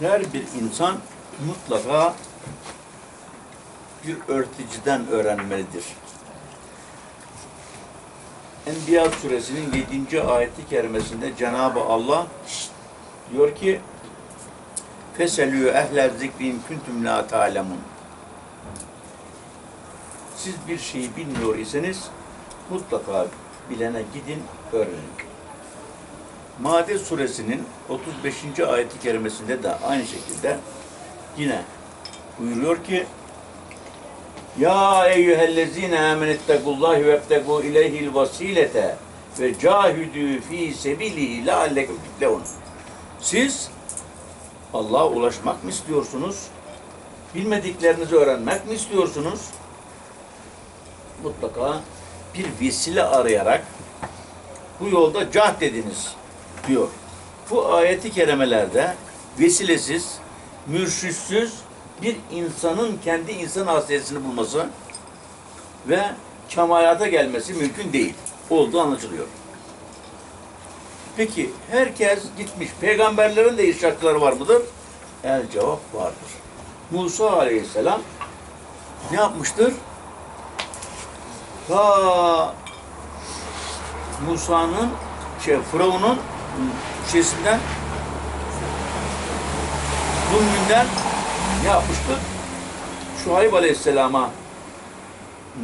Her bir insan mutlaka bir öğreticiden öğrenmelidir. Enbiya suresinin 7. ayeti kerimesinde Cenab-ı Allah diyor ki Feselü ehler zikrin kuntum la ta'lemun. Siz bir şeyi bilmiyor iseniz mutlaka bilene gidin öğrenin. Made suresinin 35. ayeti kerimesinde de aynı şekilde yine buyuruyor ki Ya eyyühellezine amenettekullahi ve ebtegu ileyhil vasilete ve cahidü fi sebilihi leallekum tuflehun. Siz Allah'a ulaşmak mı istiyorsunuz? Bilmediklerinizi öğrenmek mi istiyorsunuz? Mutlaka bir vesile arayarak bu yolda cahd dediniz diyor. Bu ayeti kerimelerde vesilesiz, mürşütsüz bir insanın kendi insan hasiyetini bulması ve kemalata gelmesi mümkün değil. Olduğu anlaşılıyor. Peki herkes gitmiş. Peygamberlerin de irşatları var mıdır? El cevap vardır. Musa aleyhisselam ne yapmıştır? Ta Musa'nın şey Firavun'un şeysinden zulmünden ne yapmıştır? Şuayb Aleyhisselam'a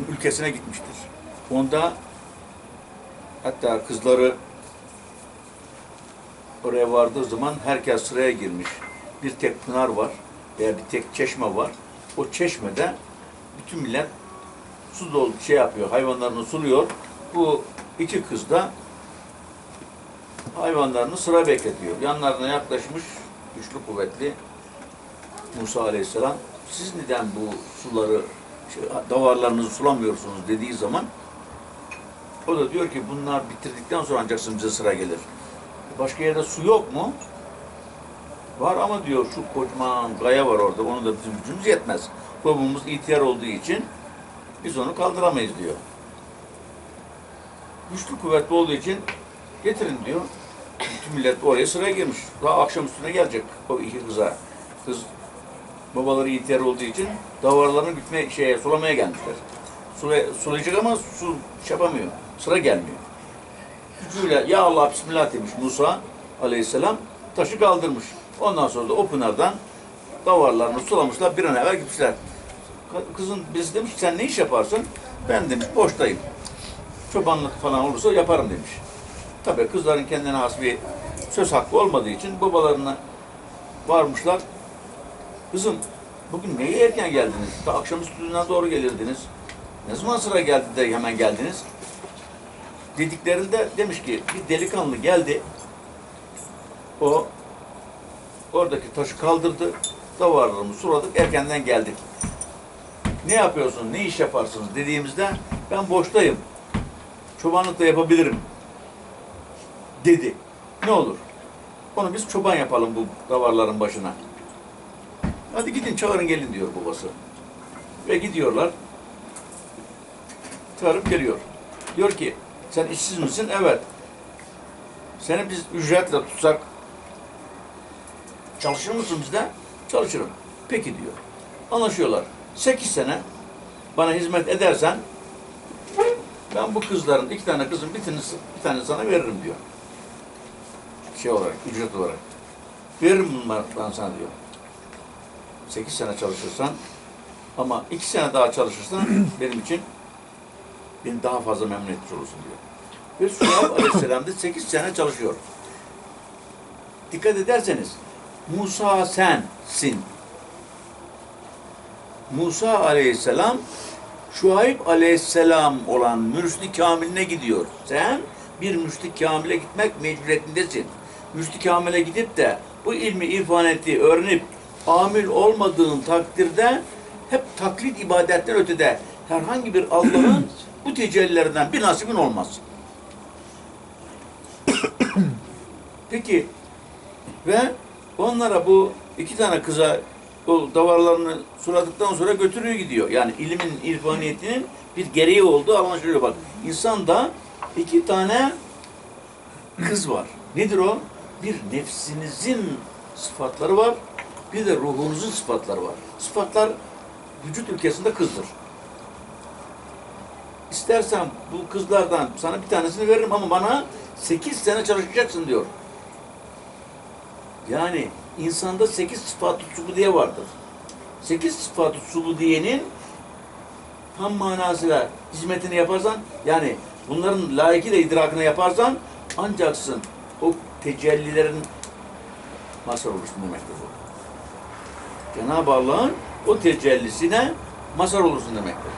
ülkesine gitmiştir. Onda hatta kızları oraya vardığı zaman herkes sıraya girmiş. Bir tek pınar var veya bir tek çeşme var. O çeşmede bütün millet su dolu şey yapıyor, hayvanlarını suluyor. Bu iki kız da hayvanlarını sıra bekletiyor. Yanlarına yaklaşmış güçlü kuvvetli Musa Aleyhisselam siz neden bu suları şey, davarlarınızı sulamıyorsunuz dediği zaman o da diyor ki bunlar bitirdikten sonra ancak bize sıra gelir. Başka yerde su yok mu? Var ama diyor şu kocaman gaya var orada. Onu da bizim gücümüz yetmez. Babamız ihtiyar olduğu için biz onu kaldıramayız diyor. Güçlü kuvvetli olduğu için getirin diyor. Bütün millet oraya sıraya girmiş. Daha akşam üstüne gelecek o iki kıza. Kız babaları ihtiyar olduğu için davarlarını gütmeye, şeye, sulamaya gelmişler. Sulay, sulayacak ama su şey yapamıyor. Sıra gelmiyor. Gücüyle ya Allah Bismillah demiş Musa aleyhisselam taşı kaldırmış. Ondan sonra da o pınardan davarlarını sulamışlar bir an evvel gitmişler. Kızın birisi demiş sen ne iş yaparsın? Ben demiş boştayım. Çobanlık falan olursa yaparım demiş. Tabii kızların kendine has bir söz hakkı olmadığı için babalarına varmışlar. Kızım bugün neye erken geldiniz? Ta akşamüstünden doğru gelirdiniz. Ne zaman sıra geldi de hemen geldiniz? Dediklerinde demiş ki bir delikanlı geldi. O oradaki taşı kaldırdı. Davarlarımı suladık. Erkenden geldik. Ne yapıyorsun? Ne iş yaparsınız dediğimizde ben boştayım. Çobanlık da yapabilirim. Dedi. Ne olur? Onu biz çoban yapalım bu davarların başına. Hadi gidin çağırın gelin diyor babası. Ve gidiyorlar. Çağırıp geliyor. Diyor ki sen işsiz misin? Evet. Seni biz ücretle tutsak çalışır mısın bizde? Çalışırım. Peki diyor. Anlaşıyorlar. Sekiz sene bana hizmet edersen ben bu kızların iki tane kızın bir tanesi, bir tane sana veririm diyor. Şey olarak, ücret olarak. Bunları ben sana diyor. Sekiz sene çalışırsan ama iki sene daha çalışırsan benim için beni daha fazla memnun etmiş olursun diyor. Ve Suhaib Aleyhisselam da 8 sene çalışıyor. Dikkat ederseniz Musa sensin. Musa Aleyhisselam Şuayb Aleyhisselam olan mürşid kamiline gidiyor. Sen bir mürşid kamile gitmek mecburiyetindesin. Mürşid kamile gidip de bu ilmi irfaneti öğrenip amil olmadığın takdirde hep taklit ibadetten ötede herhangi bir Allah'ın bu tecellilerinden bir nasibin olmaz. Peki ve onlara bu iki tane kıza o davarlarını suladıktan sonra götürüyor gidiyor. Yani ilimin, irfaniyetinin bir gereği olduğu anlaşılıyor bak. İnsanda iki tane kız var. Nedir o? Bir nefsinizin sıfatları var. Bir de ruhunuzun sıfatları var. Sıfatlar vücut ülkesinde kızdır. İstersen bu kızlardan sana bir tanesini veririm ama bana 8 sene çalışacaksın diyor. Yani insanda 8 sıfat-ı subudiye vardır. 8 sıfat-ı subudiyenin tam manasıyla hizmetini yaparsan yani bunların layıkıyla idrakını yaparsan ancaksın o tecellilerin mazhar olursun bu. Cenab-ı Allah'ın o tecellisine mazhar olursun demektir.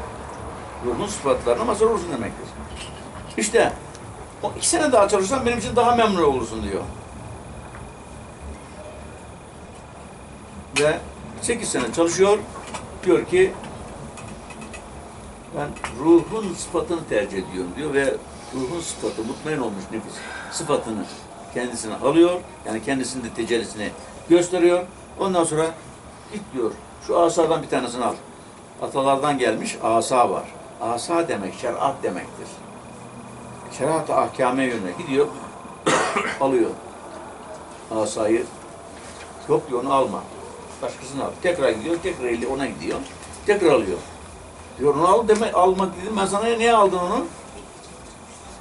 Ruhun sıfatlarına mazhar olursun demektir. İşte o iki sene daha çalışırsan benim için daha memnun olursun diyor. Ve sekiz sene çalışıyor. Diyor ki ben ruhun sıfatını tercih ediyorum diyor ve ruhun sıfatı mutmain olmuş nefis sıfatını kendisine alıyor. Yani kendisinde tecellisini gösteriyor. Ondan sonra git diyor. Şu asadan bir tanesini al. Atalardan gelmiş asa var. Asa demek şeriat demektir. Şeriat-ı ahkame yönüne gidiyor. alıyor. Asayı. Yok diyor onu alma. Başkasını al. Tekrar gidiyor. Tekrar eli ona gidiyor. Tekrar alıyor. Diyor onu al deme almak dedim ben sana niye aldın onu?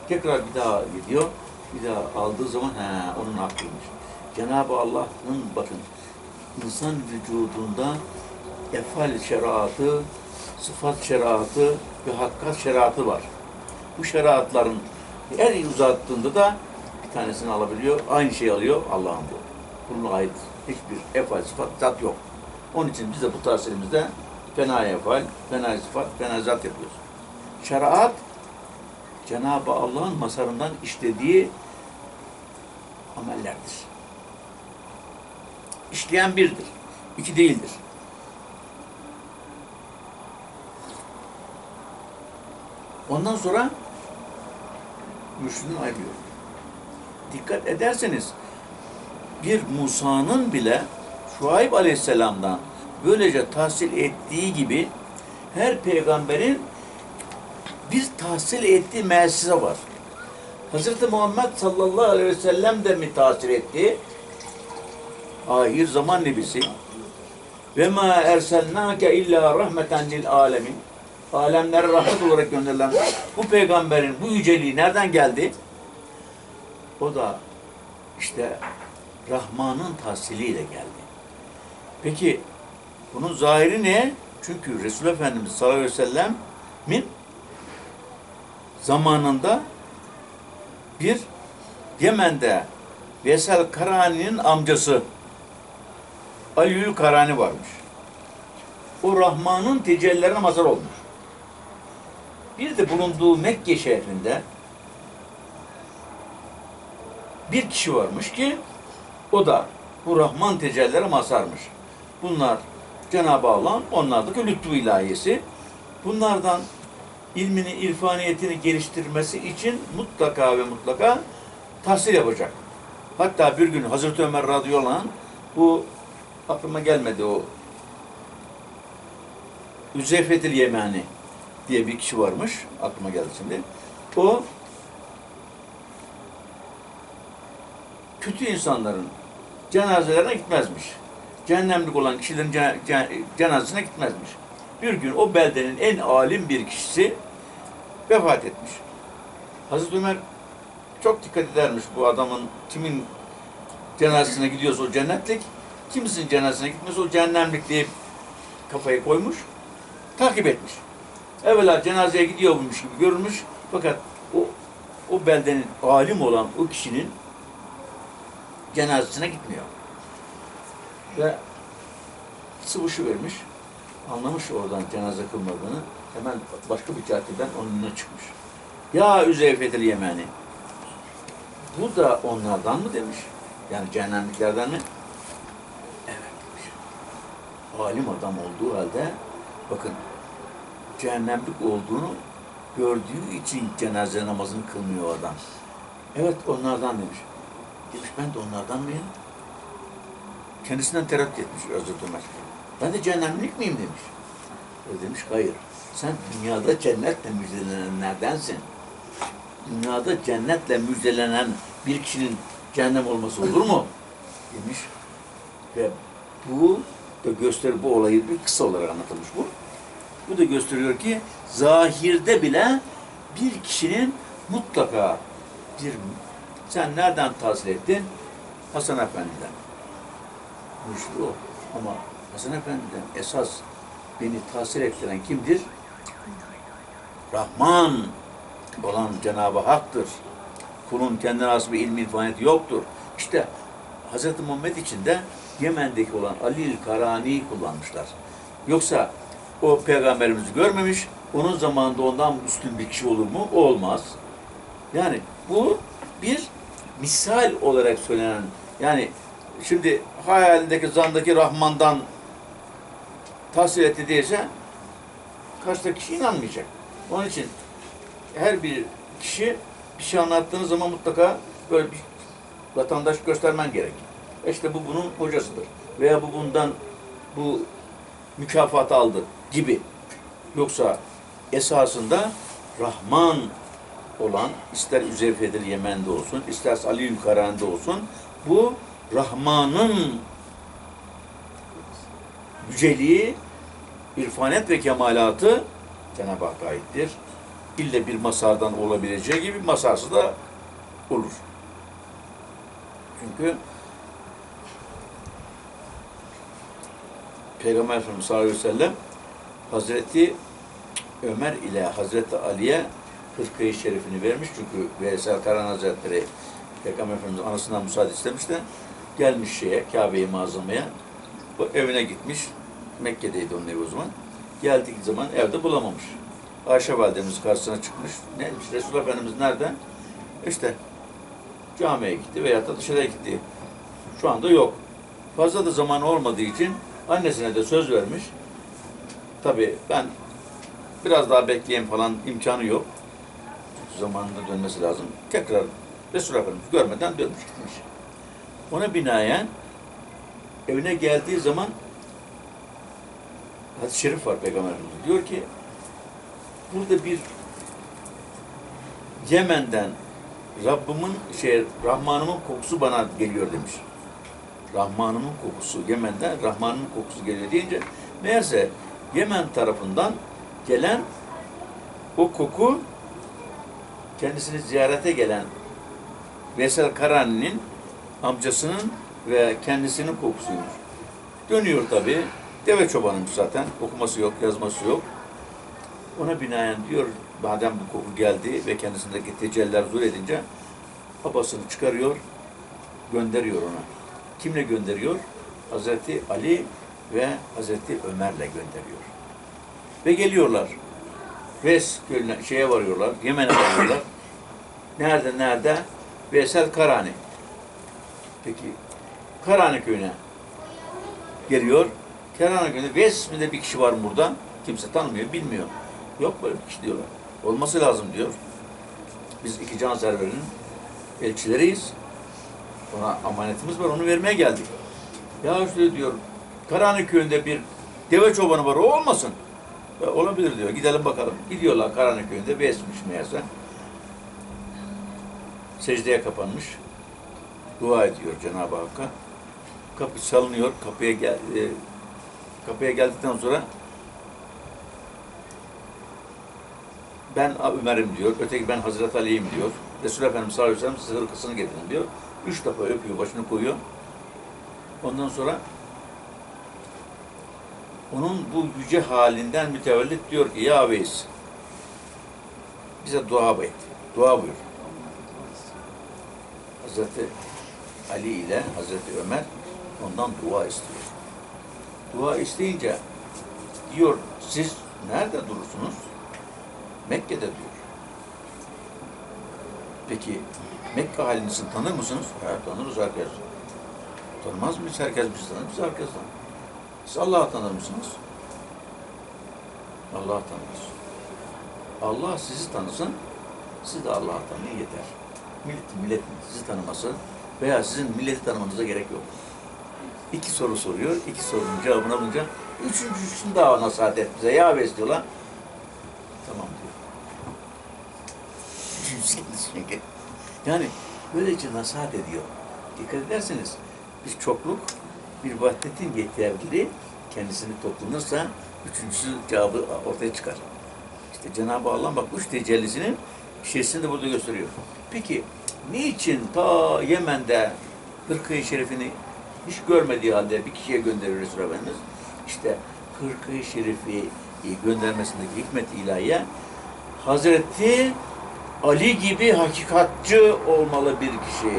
Tekrar bir daha gidiyor. Bir daha aldığı zaman he onun hakkıymış. Cenab-ı Allah'ın bakın insan vücudunda efal şeriatı, sıfat şeriatı ve hakkat şeriatı var. Bu şeriatların her uzattığında da bir tanesini alabiliyor. Aynı şeyi alıyor Allah'ın bu. Bununla ait hiçbir efal sıfat zat yok. Onun için biz de bu tahsilimizde fena efal, fena sıfat, fena zat yapıyoruz. Şeriat Cenab-ı Allah'ın masarından işlediği amellerdir. İşleyen birdir. iki değildir. Ondan sonra mürşidin ayrılıyor. Dikkat ederseniz bir Musa'nın bile Şuayb Aleyhisselam'dan böylece tahsil ettiği gibi her peygamberin bir tahsil ettiği müessese var. Hazreti Muhammed sallallahu aleyhi ve sellem de mi tahsil etti? Ahir zaman nebisi. Ve ma erselnake illa rahmeten lil alemin. Alemlere rahmet olarak gönderilen bu peygamberin bu yüceliği nereden geldi? O da işte Rahman'ın tahsiliyle geldi. Peki bunun zahiri ne? Çünkü Resul Efendimiz sallallahu aleyhi ve sellem'in zamanında bir Yemen'de Vesel Karani'nin amcası Aliül Karani varmış. O Rahman'ın tecellilerine mazhar olmuş. Bir de bulunduğu Mekke şehrinde bir kişi varmış ki o da bu Rahman tecellilere mazharmış. Bunlar Cenab-ı Allah'ın onlardaki lütfu ilahiyesi. Bunlardan ilmini, irfaniyetini geliştirmesi için mutlaka ve mutlaka tahsil yapacak. Hatta bir gün Hazreti Ömer radıyallahu anh bu aklıma gelmedi o Üzeyfetil Yemani diye bir kişi varmış. Aklıma geldi şimdi. O kötü insanların cenazelerine gitmezmiş. Cehennemlik olan kişilerin ce- ce- cenazesine gitmezmiş. Bir gün o beldenin en alim bir kişisi vefat etmiş. Hazreti Ömer çok dikkat edermiş bu adamın kimin cenazesine gidiyorsa o cennetlik, kimisinin cenazesine gitmiyorsa o cehennemlik diye kafayı koymuş, takip etmiş. Evvela cenazeye gidiyormuş gibi görülmüş fakat o o beldenin alim olan o kişinin cenazesine gitmiyor. Ve sıvışı vermiş. Anlamış oradan cenaze kılmadığını. Hemen başka bir caddeden onun önüne çıkmış. Ya Üzeyfetil Yemeni. Bu da onlardan mı demiş? Yani cehennemliklerden mi? Evet demiş. Alim adam olduğu halde bakın cehennemlik olduğunu gördüğü için cenaze namazını kılmıyor adam. Evet onlardan demiş. Demiş ben de onlardan mıyım? Kendisinden tereddüt etmiş Hazreti Ömer. Ben de cehennemlik miyim demiş. O demiş hayır. Sen dünyada cennetle müjdelenenlerdensin. Dünyada cennetle müjdelenen bir kişinin cehennem olması olur mu? Demiş. Ve Bu da göster bu olayı bir kısa olarak anlatılmış bu. Bu da gösteriyor ki zahirde bile bir kişinin mutlaka bir sen nereden tahsil ettin? Hasan Efendi'den. İşte o. Ama Hasan Efendi'den esas beni tahsil ettiren kimdir? Rahman olan Cenab-ı Hak'tır. Kulun kendine has bir ilmi irfaniyeti yoktur. İşte Hz. Muhammed için de Yemen'deki olan Ali'l Karani'yi kullanmışlar. Yoksa o peygamberimizi görmemiş, onun zamanında ondan üstün bir kişi olur mu? Olmaz. Yani bu bir misal olarak söylenen, yani şimdi hayalindeki zandaki Rahman'dan tahsil etti diyese karşıdaki kişi inanmayacak. Onun için her bir kişi bir şey anlattığınız zaman mutlaka böyle bir vatandaş göstermen gerek. İşte bu bunun hocasıdır. Veya bu bundan bu mükafatı aldı gibi. Yoksa esasında Rahman olan ister Üzeyfedir Yemen'de olsun, isterse Ali Yülkarani'de olsun bu Rahman'ın yüceliği, irfanet ve kemalatı Cenab-ı Hakk'a aittir. İlle bir masardan olabileceği gibi masarsı da olur. Çünkü Peygamber Efendimiz sallallahu aleyhi ve sellem Hazreti Ömer ile Hazreti Ali'ye hırkayı şerifini vermiş. Çünkü Veysel Karan Hazretleri Peygamber Efendimiz anasından müsaade istemiş de gelmiş şeye, Kabe-i Muazzama'ya. Bu evine gitmiş. Mekke'deydi onun evi o zaman. Geldiği zaman evde bulamamış. Ayşe validemiz karşısına çıkmış. Neymiş? Resulullah Efendimiz nerede? İşte camiye gitti veya da dışarıya gitti. Şu anda yok. Fazla da zaman olmadığı için annesine de söz vermiş. Tabii ben biraz daha bekleyeyim falan imkanı yok. Zamanında dönmesi lazım. Tekrar Resulullah Efendimiz görmeden dönmüş gitmiş. Ona binaen evine geldiği zaman hadis-i şerif var Peygamber Efendimiz. Diyor ki burada bir Yemen'den Rabbimin şey Rahmanımın kokusu bana geliyor demiş. Rahmanımın kokusu Yemen'den Rahmanımın kokusu geliyor deyince meğerse Yemen tarafından gelen o koku kendisini ziyarete gelen Veysel Karani'nin amcasının ve kendisinin kokusuymuş. Dönüyor tabi. Deve çobanıymış zaten. Okuması yok, yazması yok. Ona binaen diyor, madem bu koku geldi ve kendisindeki tecelliler zuhur edince babasını çıkarıyor, gönderiyor ona. Kimle gönderiyor? Hazreti Ali ve Hazreti Ömer'le gönderiyor. Ve geliyorlar. Ves gölüne, şeye varıyorlar, Yemen'e varıyorlar. Nerede, nerede? Veysel Karani. Peki, Karani köyüne geliyor. Karani köyünde Ves isminde bir kişi var mı burada? Kimse tanımıyor, bilmiyor. Yok böyle bir kişi diyorlar. Olması lazım diyor. Biz iki can serverinin elçileriyiz. Ona amanetimiz var, onu vermeye geldik. Ya işte diyor, Karani köyünde bir deve çobanı var, o olmasın. Ya olabilir diyor, gidelim bakalım. Gidiyorlar Karani köyünde, Ves'miş meğerse. Secdeye kapanmış. Dua ediyor Cenab-ı Hakk'a. Kapı çalınıyor, kapıya gel, e, kapıya geldikten sonra ben Ömer'im diyor, öteki ben Hazreti Ali'yim diyor. Resul Efendimiz sallallahu aleyhi ve sellem size hırkasını getirin diyor. Üç defa öpüyor, başını koyuyor. Ondan sonra onun bu yüce halinden mütevellit diyor ki ya Veys bize dua et. Dua buyur. Hazreti Ali ile Hazreti Ömer ondan dua istiyor. Dua isteyince diyor siz nerede durursunuz? Mekke'de diyor. Peki Mekke halinizi tanır mısınız? Evet tanırız herkes. Tanımaz mıyız? Herkes bizi tanır. Biz herkes tanır. Siz Allah'ı tanır mısınız? Allah'ı tanırız. Allah sizi tanısın, siz de Allah'ı tanıyın yeter. Millet, millet sizi tanıması veya sizin milleti tanımanıza gerek yok. İki soru soruyor, iki sorunun cevabını alınca üçüncüsünü daha nasihat et bize. Ya Ves diyorlar. Tamam diyor. Çünkü. Yani böylece nasihat ediyor. Dikkat ederseniz biz çokluk bir vahdetin yeterli kendisini toplanırsa üçüncüsü cevabı ortaya çıkar. İşte Cenab-ı Allah bak üç tecellisinin şişesini de burada gösteriyor. Peki niçin ta Yemen'de Hırkayı Şerifini hiç görmediği halde bir kişiye gönderir Resulullah Efendimiz? İşte Hırkayı Şerifi göndermesindeki hikmet ilahiye Hazreti Ali gibi hakikatçı olmalı bir kişi.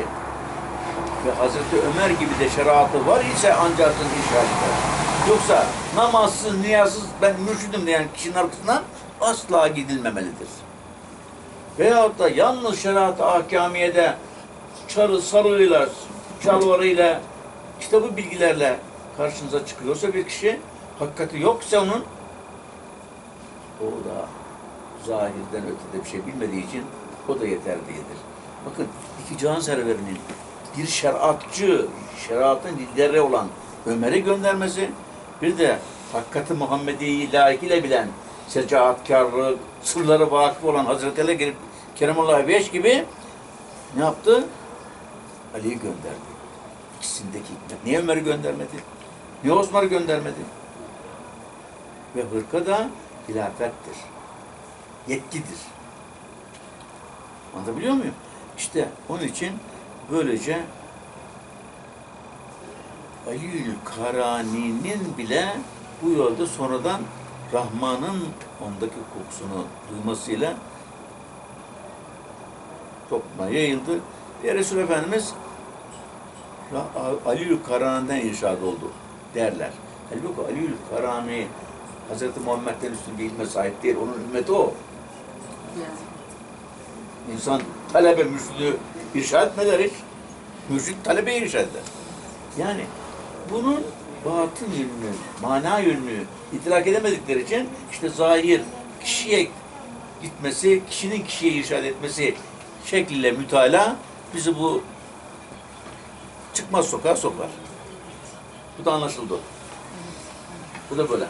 Ve Hazreti Ömer gibi de şeriatı var ise ancak inşa eder. Yoksa namazsız, niyazsız ben mürşidim diyen kişinin arkasından asla gidilmemelidir. Veyahut da yalnız şeriat-ı ahkamiyede çarı sarığıyla, çalvarıyla, işte bu bilgilerle karşınıza çıkıyorsa bir kişi, hakikati yoksa onun, o da zahirden ötede bir şey bilmediği için o da yeter değildir. Bakın iki can serverinin bir şeriatçı, şeriatın lideri olan Ömer'i göndermesi, bir de hakikati Muhammedi'yi layıkıyla bilen, secaatkarlığı, sırları vakıf olan Hazreti Ali gelip Kerimullah Beş gibi ne yaptı? Ali'yi gönderdi. İkisindeki hikmet. Niye Ömer'i göndermedi? Niye Osman'ı göndermedi? Ve hırka da hilafettir. Yetkidir. Anlatabiliyor muyum? İşte onun için böylece Aliül Karani'nin bile bu yolda sonradan Rahman'ın ondaki kokusunu duymasıyla topluma yayıldı. Ve Resul Efendimiz Aliül Karani'den irşad oldu derler. Halbuki Aliül Karani Hazreti Muhammed'den üstün bir ilme sahip değil. Onun ümmeti o. İnsan talebe mürşidi irşad etmeder hiç. Mürşid talebe irşad eder. Yani bunun batın yönünü, mana yönünü idrak edemedikleri için işte zahir kişiye gitmesi, kişinin kişiye irşad etmesi şekliyle mütala bizi bu çıkmaz sokağa sokar. Bu da anlaşıldı. Bu da böyle.